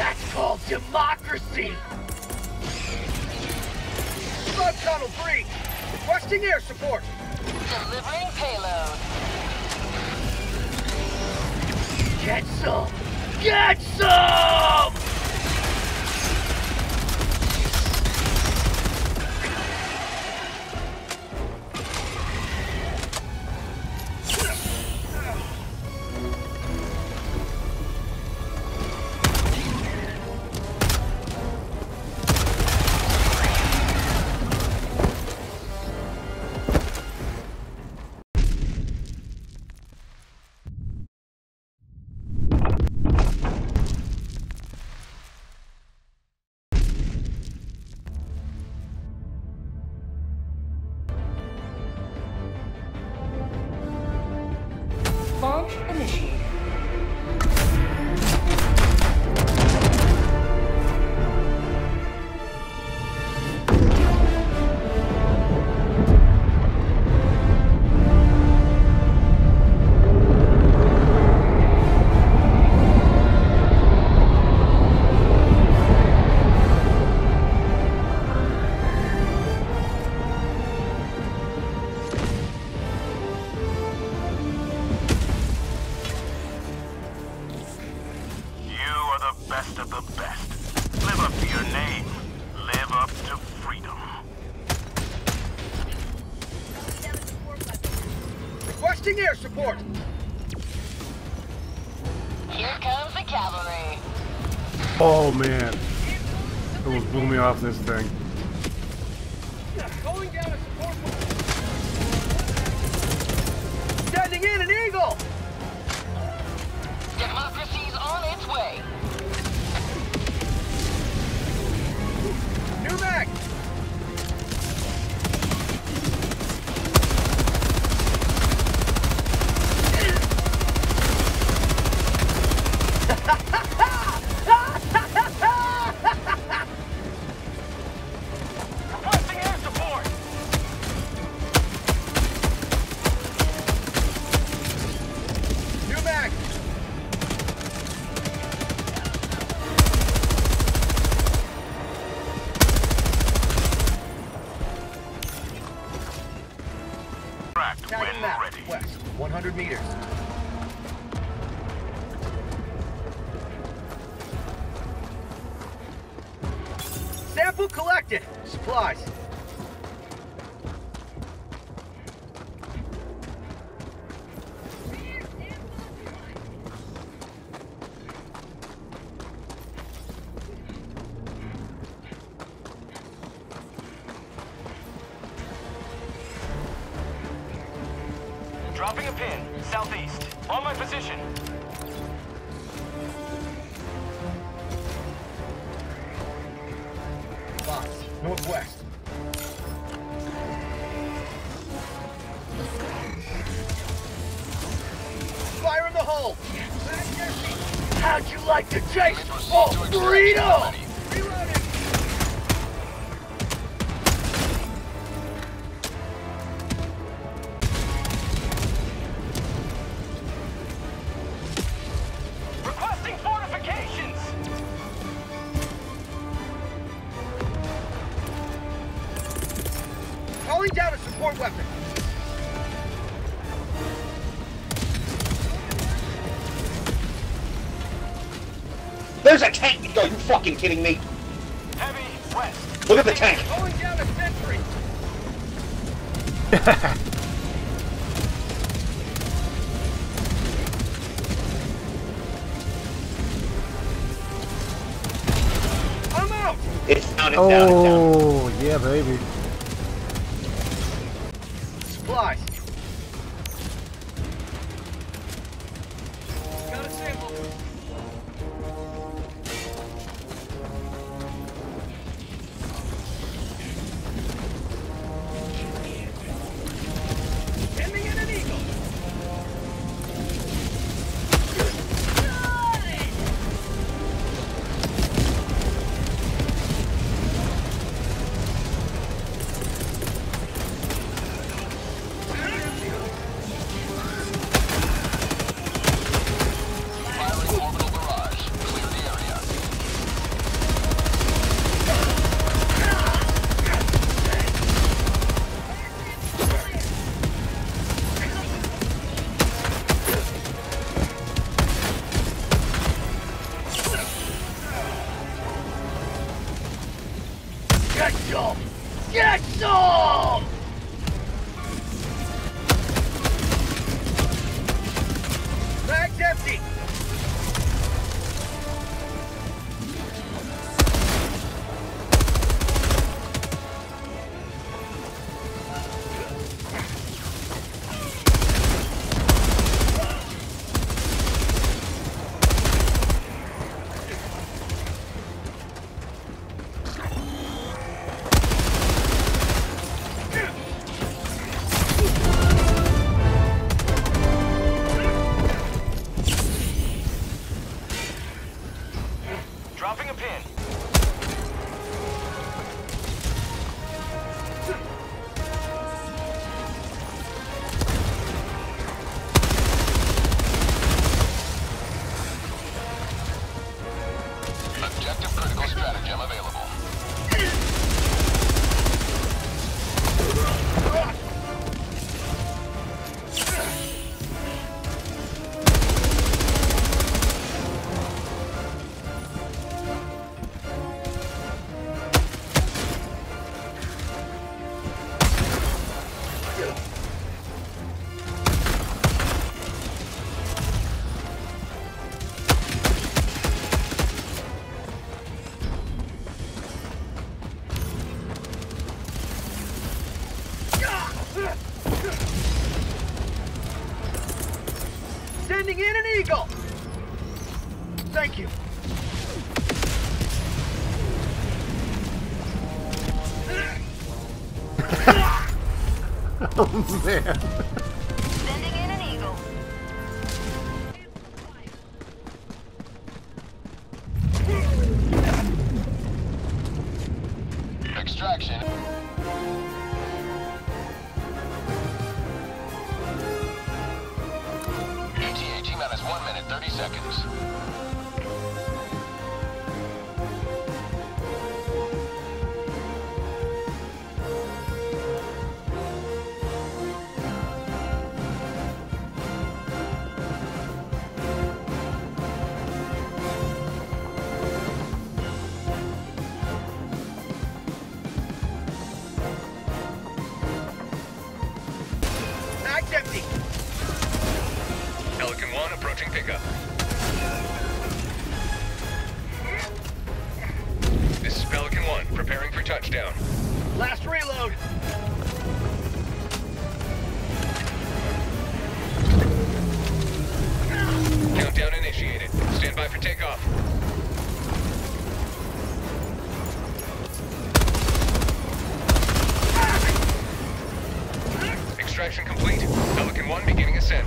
That's called democracy! Flood tunnel breach! Requesting air support! Delivering payload. Get some! Get some! Requesting air support! Here comes the cavalry. Oh man. It almost blew me off this thing. Going down a support Sending in an eagle! Map. ready. West, 100 meters. Sample collected. Supplies. Dropping a pin. Southeast. On my position. Box, northwest. Fire in the hole! How'd you like to taste oh, burrito? Support weapon. There's a tank! Are you fucking kidding me? Heavy west. Look at the tank! Calling down a sentry. I'm out! It's down, it's down, it's down. Oh yeah, baby. Supplies. Empty! Sending in an eagle! Thank you. Oh man. down. Last reload. Countdown initiated. Stand by for takeoff. Extraction complete. Pelican 1 beginning ascent.